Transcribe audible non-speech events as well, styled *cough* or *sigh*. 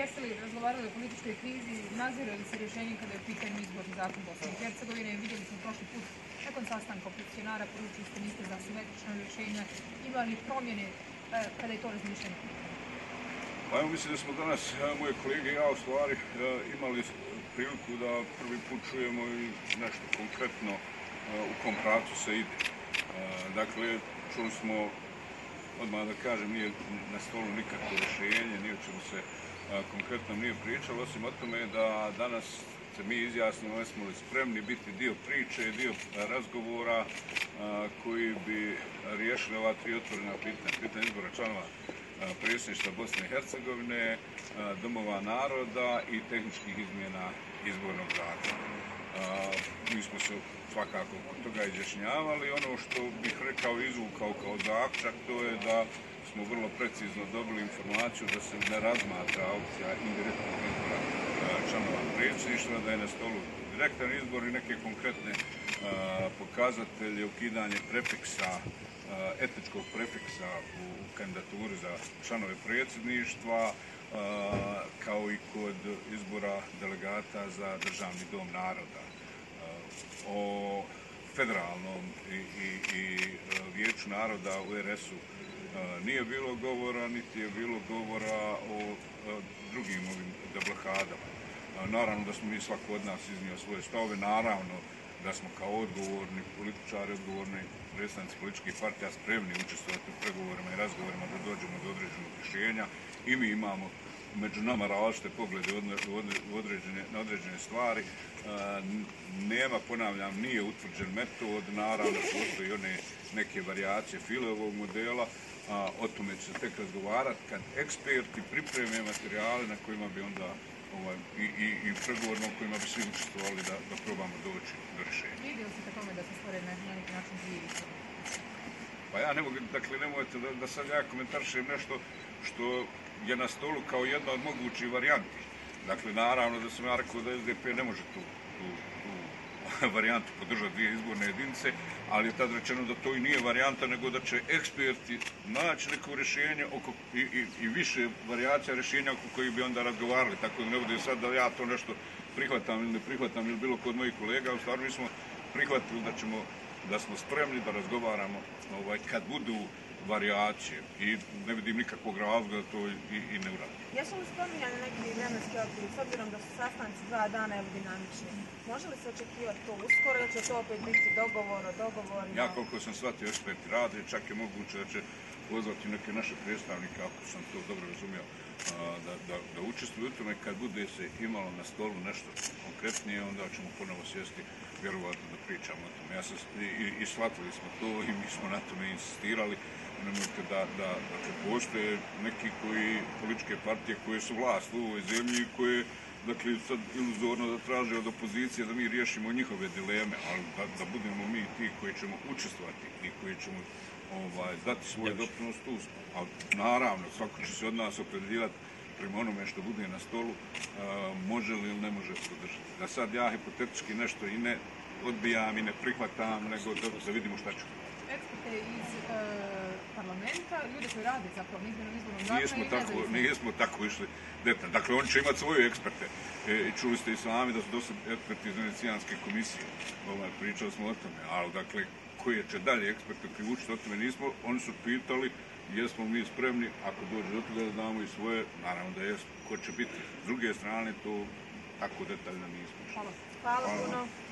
Jeste li razgovarali o političkoj krizi, nazire li se rješenje kada je u pitanju izborni zakon Bosne i Hercegovine? Vidjeli smo prošli put nakon sastanka opozicionara, poručili ste niste za simetrično rješenje. Ima li promjene eh, kada je to razmišljeno? Pa evo mislim da smo danas, eh, moje kolege i ja u stvari, eh, imali priliku da prvi put čujemo i nešto konkretno u kom pravcu se ide. Dakle, čuli smo, odmah da kažem, nije na stolu nikakvo rješenje, nije o čemu se konkretno nije pričalo, osim o tome da danas se mi izjasnimo, smo li spremni biti dio priče, dio razgovora koji bi riješili ova tri otvorena pitanja. pitanja izbora članova predsjedništva Bosne i Hercegovine, domova naroda i tehničkih izmjena izbornog zakona. Mi smo se svakako od toga izjašnjavali. Ono što bih rekao izvukao kao zaključak, to je da smo vrlo precizno dobili informaciju da se ne razmatra opcija indirektnog izbora e, članova predsjedništva, da je na stolu direktan izbor i neke konkretne e, pokazatelje, ukidanje prefiksa, e, etničkog prefiksa u kandidaturi za članove predsjedništva, kao i kod izbora delegata za državni dom naroda. O federalnom i, i, i vijeću naroda u RS-u nije bilo govora, niti je bilo govora o drugim ovim deblokadama. Naravno da smo mi svako od nas iznio svoje stave, naravno da smo kao odgovorni političari, odgovorni predstavnici političkih partija spremni učestvovati u pregovorima i razgovorima da dođemo do određenog rješenja i mi imamo među nama različite poglede u određene, na određene stvari. E, nema, ponavljam, nije utvrđen metod, naravno postoji one neke variacije filovog modela, a, o tome će se tek razgovarati kad eksperti pripreme materijale na kojima bi onda ovaj, i, i, i pregovorno u kojima bi svi učestvovali da, da probamo doći do rješenja. Vidio se tome da se stvore na neki način dvije Pa ja ne mogu, dakle, nemojte da, da sad ja komentaršem nešto što je na stolu kao jedna od mogućih varijanti. Dakle, naravno da sam ja rekao da SDP ne može tu, tu, *laughs* varijanti podržati dvije izborne jedinice, ali je tad rečeno da to i nije varijanta, nego da će eksperti naći neko rješenje oko, i, i, i više varijacija rješenja oko koji bi onda razgovarali. Tako da ne bude sad da ja to nešto prihvatam ili ne prihvatam ili bilo kod mojih kolega. U stvari mi smo prihvatili da ćemo da smo spremni da razgovaramo ovaj, kad budu variacije i ne vidim nikakvog razloga da to i, i ne uradim. Jesu li spominjane neki vremenski okvir, s obzirom da su sastanci dva dana evo dinamični? Može li se očekivati to uskoro ili će to opet biti dogovor o dogovorima? Ja koliko sam shvatio eksperti rade, čak je moguće da će pozvati neke naše predstavnike, ako sam to dobro razumio, da, da, da učestvuju u tome. Kad bude se imalo na stolu nešto konkretnije, onda ćemo ponovo sjesti vjerovatno da pričamo o tome. Ja sam, i, i shvatili smo to i mi smo na tome insistirali nemojte da, da, dakle, postoje neki koji, političke partije koje su vlast u ovoj zemlji koje dakle, sad iluzorno da traže od opozicije da mi riješimo njihove dileme, ali da, da budemo mi ti koji ćemo učestvati i koji ćemo ovaj, dati svoj doprinos tu. Ali naravno, svako će se od nas opredeljivati prema onome što bude na stolu, a, može li ili ne može podržati. Da sad ja hipotetički nešto i ne odbijam i ne prihvatam, nego da, da vidimo šta ću. Eksperte iz uh parlamenta, ljude koji rade zapravo na izmjenom izbornom zakona nijesmo tako, nijesmo tako išli detaljno. Dakle, oni će imati svoje eksperte. E, čuli ste i sami da su dosta eksperti iz Venecijanske komisije. Ovaj, pričali smo o tome. Ali, dakle, koji će dalje eksperte privučiti o tome nismo. Oni su pitali jesmo mi spremni, ako dođe do toga da damo i svoje, naravno da jesmo. Ko će biti s druge strane, to tako detaljno nismo. Hvala. Hvala, Hvala. puno.